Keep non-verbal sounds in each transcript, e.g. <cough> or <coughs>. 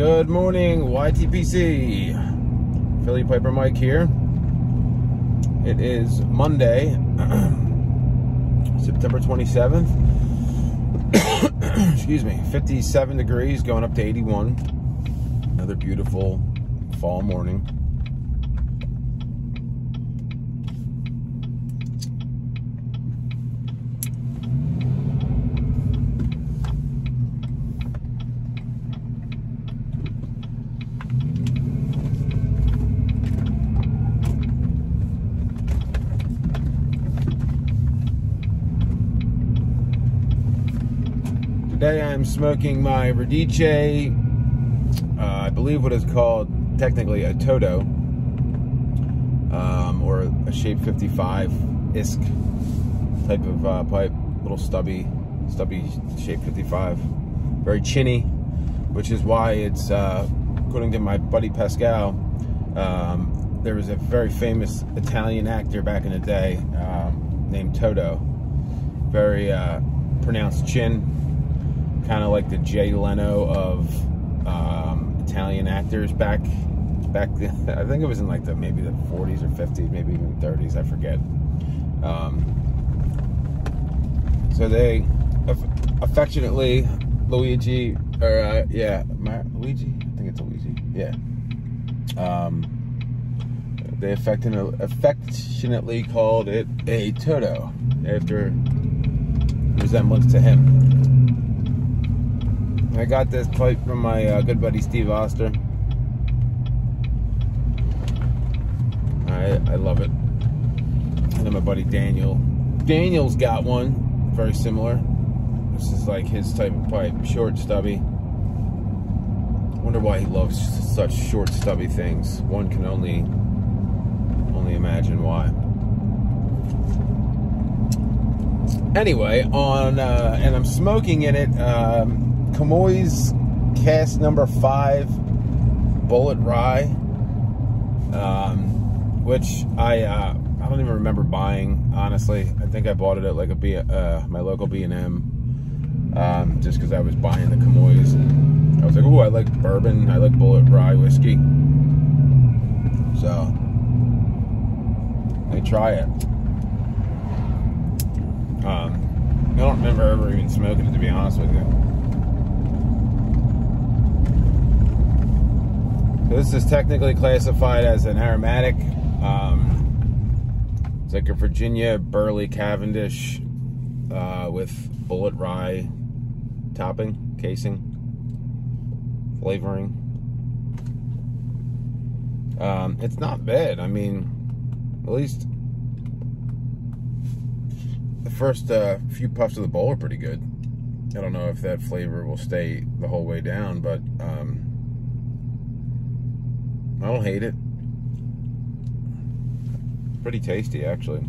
Good morning, YTPC. Philly Piper Mike here. It is Monday, <clears throat> September 27th. <coughs> Excuse me, 57 degrees going up to 81. Another beautiful fall morning. Today I'm smoking my Radice, uh, I believe what is called technically a Toto, um, or a Shape 55 ISK type of uh, pipe, little stubby, stubby Shape 55, very chinny, which is why it's, uh, according to my buddy Pascal, um, there was a very famous Italian actor back in the day um, named Toto, very uh, pronounced chin, kind of like the Jay Leno of um, Italian actors back back. <laughs> I think it was in like the maybe the 40s or 50s, maybe even 30s. I forget. Um, so they aff affectionately Luigi or uh, yeah, Mar Luigi. I think it's Luigi. Yeah. Um, they affectionately called it a Toto after resemblance to him. I got this pipe from my uh, good buddy Steve Oster. I, I love it. And then my buddy Daniel. Daniel's got one, very similar. This is like his type of pipe, short, stubby. Wonder why he loves such short, stubby things. One can only only imagine why. Anyway, on uh, and I'm smoking in it. Um, Comoy's Cask number five bullet Rye, um, which I uh, I don't even remember buying. Honestly, I think I bought it at like a B, uh, my local B and M, um, just because I was buying the Comoy's. And I was like, oh, I like bourbon. I like bullet Rye whiskey. So, I try it. Um, I don't remember ever even smoking it, to be honest with you. This is technically classified as an aromatic. Um, it's like a Virginia Burley Cavendish uh, with bullet Rye topping, casing, flavoring. Um, it's not bad. I mean, at least the first uh, few puffs of the bowl are pretty good. I don't know if that flavor will stay the whole way down, but um, I don't hate it. Pretty tasty, actually.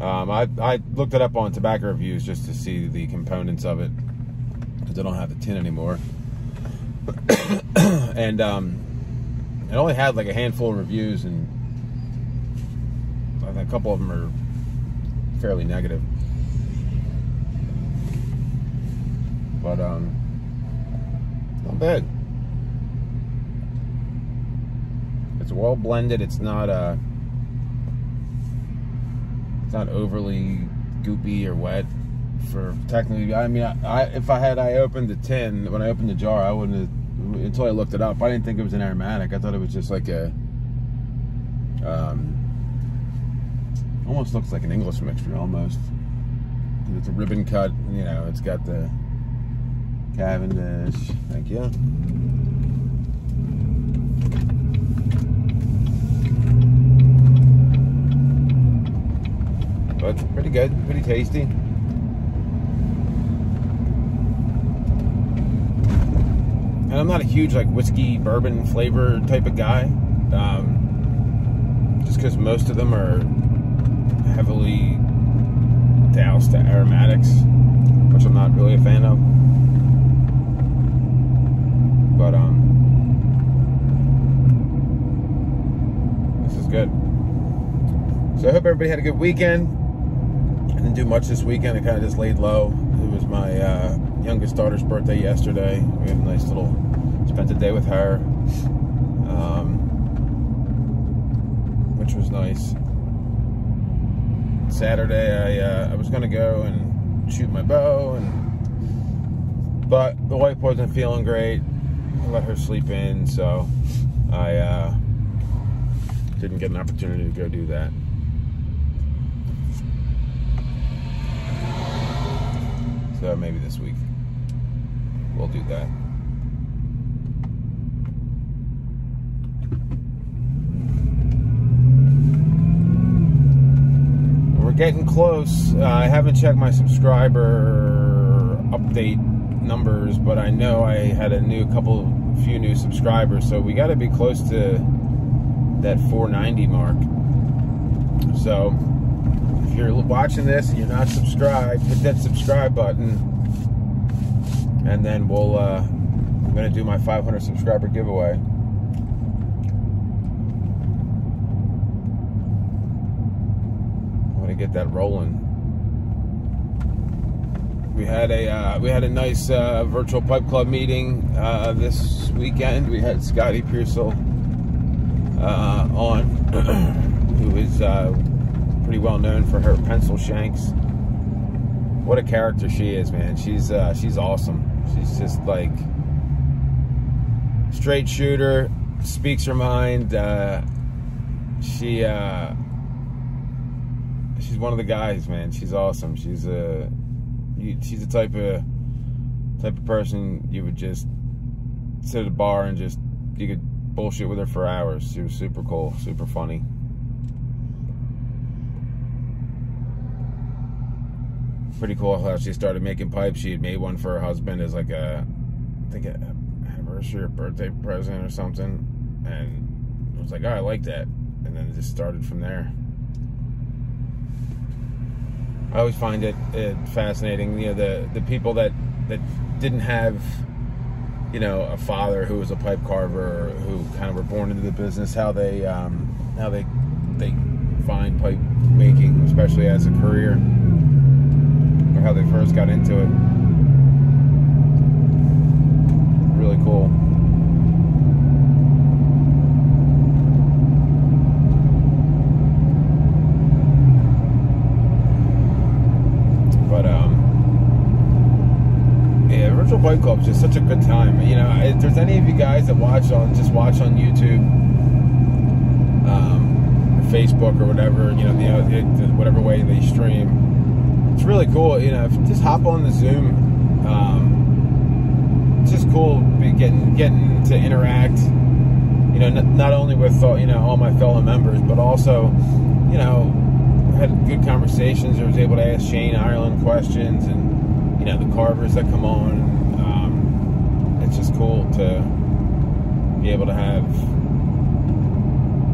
Um, I, I looked it up on tobacco reviews just to see the components of it because I don't have the tin anymore. <coughs> and um, it only had like a handful of reviews, and a couple of them are fairly negative. But um, not bad. It's well blended. It's not uh it's not overly goopy or wet for technically I mean I, I, if I had I opened the tin when I opened the jar I wouldn't have, until I looked it up I didn't think it was an aromatic I thought it was just like a um almost looks like an English mixture almost it's a ribbon cut you know it's got the Cavendish. Thank you. But pretty good, pretty tasty. And I'm not a huge like whiskey bourbon flavor type of guy. Um, just because most of them are heavily doused to aromatics, which I'm not really a fan of. But um, this is good. So I hope everybody had a good weekend. I didn't do much this weekend. I kind of just laid low. It was my uh, youngest daughter's birthday yesterday. We had a nice little, spent the day with her, um, which was nice. Saturday, I uh, I was gonna go and shoot my bow, and but the wife wasn't feeling great. I let her sleep in, so I uh, didn't get an opportunity to go do that. Maybe this week we'll do that. We're getting close. Uh, I haven't checked my subscriber update numbers, but I know I had a new couple, few new subscribers, so we got to be close to that 490 mark. So if you're watching this and you're not subscribed, hit that subscribe button, and then we'll. Uh, I'm gonna do my 500 subscriber giveaway. I'm gonna get that rolling. We had a uh, we had a nice uh, virtual pipe club meeting uh, this weekend. We had Scottie Piersel uh, on, <clears throat> who is uh, pretty well known for her pencil shanks. What a character she is, man. She's uh, she's awesome. She's just like straight shooter, speaks her mind. Uh, she uh, she's one of the guys, man. She's awesome. She's a she's the type of type of person you would just sit at a bar and just you could bullshit with her for hours. She was super cool, super funny. Pretty cool how she started making pipes. She had made one for her husband as like a, I think an anniversary or birthday present or something. And I was like, oh, I like that. And then it just started from there. I always find it, it fascinating, you know, the, the people that, that didn't have you know, a father who was a pipe carver who kind of were born into the business, how they um, how they they find pipe making, especially as a career, how they first got into it. Really cool. But um yeah, virtual pipe club is just such a good time. You know, if there's any of you guys that watch on just watch on YouTube, um, Facebook or whatever, you know, the, the, whatever way they stream, it's really cool. You know, just hop on the Zoom. Um, it's just cool getting getting to interact. You know, not, not only with uh, you know all my fellow members, but also, you know, had good conversations. I was able to ask Shane Ireland questions and you know the carvers that come on. Um, it's just cool to be able to have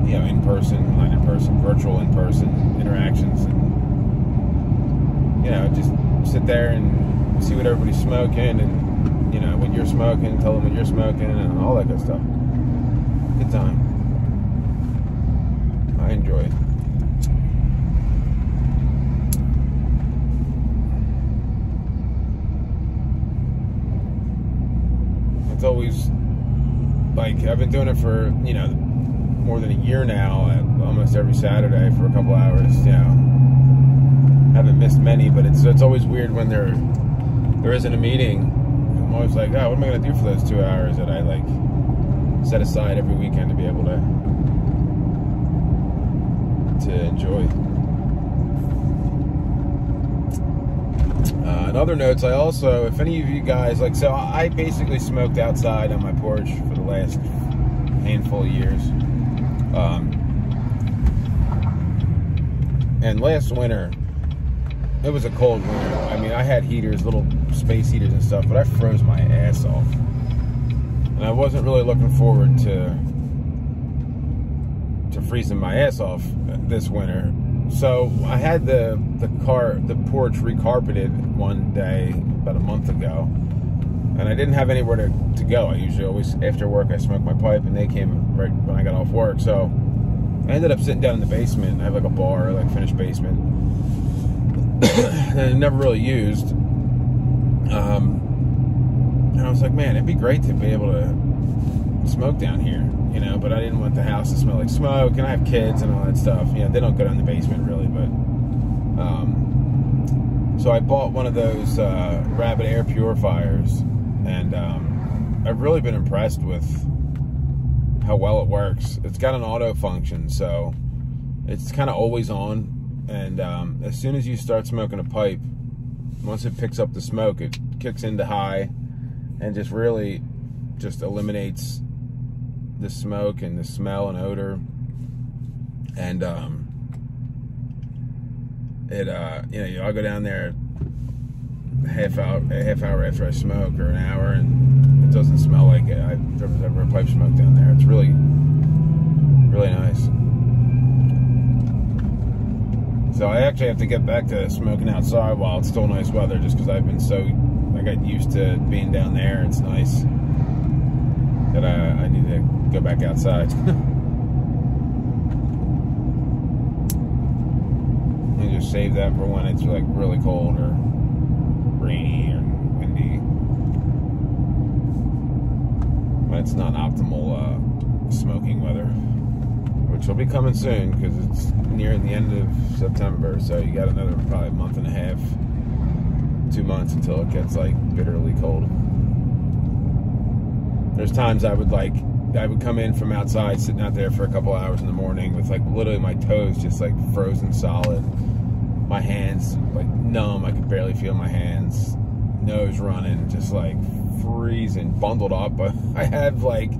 you know in person, not in person, virtual in person interactions, and you know just sit there and see what everybody's smoking, and you know what you're smoking, tell them what you're smoking, and all that good stuff. Good time. I enjoy it. it's always like I've been doing it for you know more than a year now, almost every Saturday for a couple hours. You know, many, but it's it's always weird when there there isn't a meeting. I'm always like, oh, what am I gonna do for those two hours that I like set aside every weekend to be able to to enjoy. Uh, in other notes, I also, if any of you guys, like, so I basically smoked outside on my porch for the last handful of years. Um, and last winter, it was a cold winter. I mean, I had heaters, little space heaters and stuff, but I froze my ass off. And I wasn't really looking forward to to freezing my ass off this winter. So I had the the car the porch recarpeted one day about a month ago, and I didn't have anywhere to, to go. I usually always after work I smoke my pipe, and they came right when I got off work. So I ended up sitting down in the basement. I have like a bar, like finished basement, <coughs> I never really used. Um, And I was like, man, it'd be great to be able to smoke down here, you know, but I didn't want the house to smell like smoke, and I have kids and all that stuff. You know, they don't go down the basement really, but. Um, so I bought one of those uh, rabbit air purifiers, and um, I've really been impressed with how well it works. It's got an auto function, so it's kind of always on. And um, as soon as you start smoking a pipe, once it picks up the smoke, it kicks into high and just really just eliminates the smoke and the smell and odor. And um, it, uh, you know, I'll go down there a half hour, a half hour after I smoke, or an hour, and it doesn't smell like it. I, ever a pipe smoke down there. It's really, really nice. So I actually have to get back to smoking outside while it's still nice weather, just because I've been so, I got used to being down there. It's nice that I, I need to go back outside. <laughs> and just save that for when it's like really cold or rainy or windy. When it's not optimal uh, smoking weather, which will be coming soon because it's near the end of September. So you got another probably month and a half, two months until it gets like bitterly cold. There's times I would like I would come in from outside, sitting out there for a couple hours in the morning with like literally my toes just like frozen solid, my hands like numb. I could barely feel my hands, nose running, just like freezing, bundled up. But <laughs> I had like,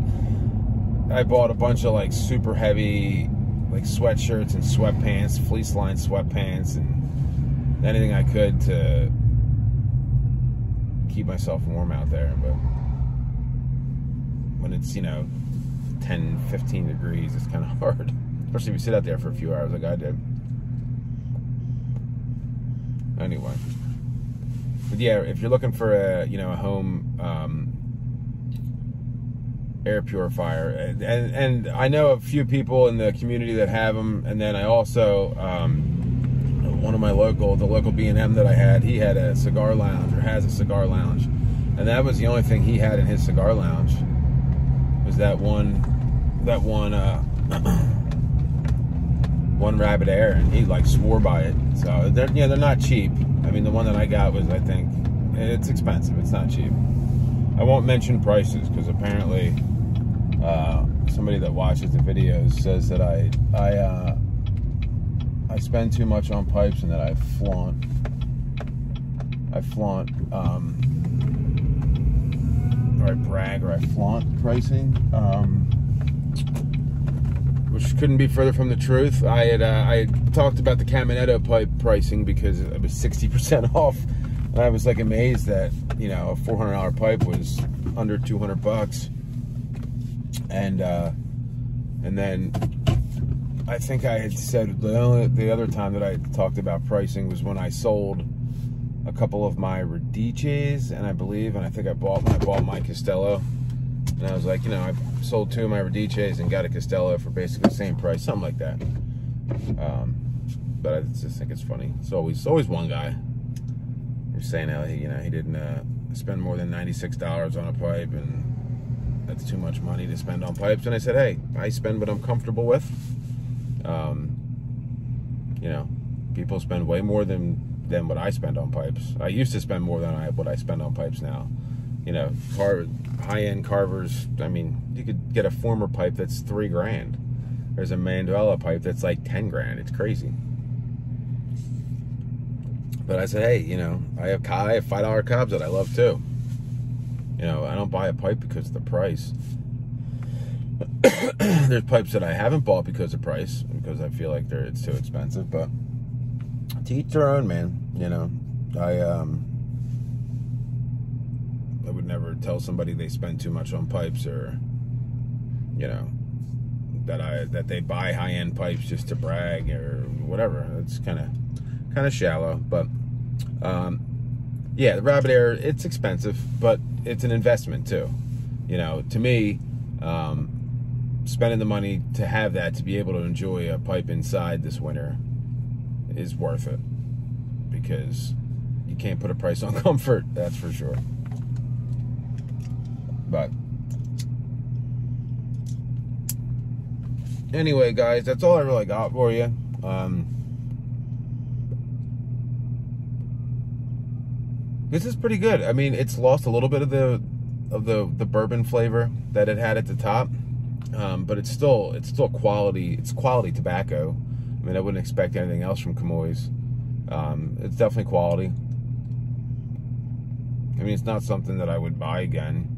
I bought a bunch of like super heavy like sweatshirts and sweatpants, fleece lined sweatpants, and anything I could to keep myself warm out there. But when it's, you know, 10, 15 degrees, it's kind of <laughs> hard. Especially if you sit out there for a few hours like I did. Anyway. But yeah, if you're looking for a, you know, a home um, air purifier, and, and, and I know a few people in the community that have them, and then I also, um, one of my local, the local B&M that I had, he had a cigar lounge, or has a cigar lounge, and that was the only thing he had in his cigar lounge was that one that one uh <clears throat> one rabbit air. And he like swore by it. So they're yeah they're not cheap. I mean the one that i got was i think it's expensive. It's not cheap. I won't mention prices because apparently uh somebody that watches the videos says that i i uh i spend too much on pipes and that i flaunt i flaunt um or I brag or I flaunt pricing, um, which couldn't be further from the truth. I had uh, I had talked about the Caminetto pipe pricing because it was 60% <laughs> off, and I was like amazed that you know a $400 pipe was under 200 bucks, and uh, and then I think I had said the only the other time that I talked about pricing was when I sold a couple of my Radices, and I believe, and I think I bought I bought my Castello, and I was like, you know, I sold two of my Radices and got a Castello for basically the same price, something like that. Um, but I just think it's funny. It's always always one guy. You're saying how he, you know, he didn't uh, spend more than ninety six dollars on a pipe, and that's too much money to spend on pipes. And I said, hey, I spend what I'm comfortable with. Um, you know, people spend way more than than what I spend on pipes. I used to spend more than I, what I spend on pipes now. You know, car, high-end carvers. I mean, you could get a Former pipe that's three grand. There's a Mandela pipe that's like ten grand. It's crazy. But I said, hey, you know, I have, I have five dollar cobs that I love too. You know, I don't buy a pipe because of the price. <coughs> There's pipes that I haven't bought because of price, because I feel like they're it's too expensive. But to each their own, man. You know, I um, I would never tell somebody they spend too much on pipes or, you know, that I that they buy high end pipes just to brag or whatever. It's kind of kind of shallow, but um, yeah, the rabbit air it's expensive, but it's an investment too. You know, to me, um, spending the money to have that to be able to enjoy a pipe inside this winter is worth it because you can't put a price on <laughs> comfort, that's for sure. But anyway, guys, that's all I really got for you. Um, this is pretty good. I mean, it's lost a little bit of the of the the bourbon flavor that it had at the top, um, but it's still it's still quality. It's quality tobacco. I mean, I wouldn't expect anything else from Comoy's. Um, it's definitely quality. I mean, it's not something that I would buy again.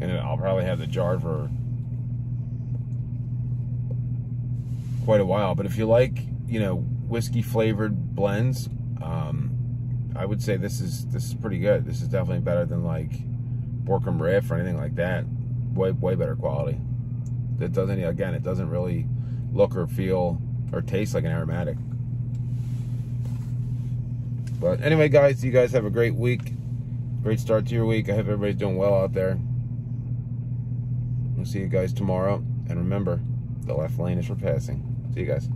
And I'll probably have the jar for quite a while. But if you like, you know, whiskey flavored blends, um, I would say this is this is pretty good. This is definitely better than like Borkum Riff or anything like that. Way way better quality. It doesn't again. It doesn't really look or feel or taste like an aromatic. But anyway, guys, you guys have a great week. Great start to your week. I hope everybody's doing well out there. We'll see you guys tomorrow. And remember, the left lane is for passing. See you guys.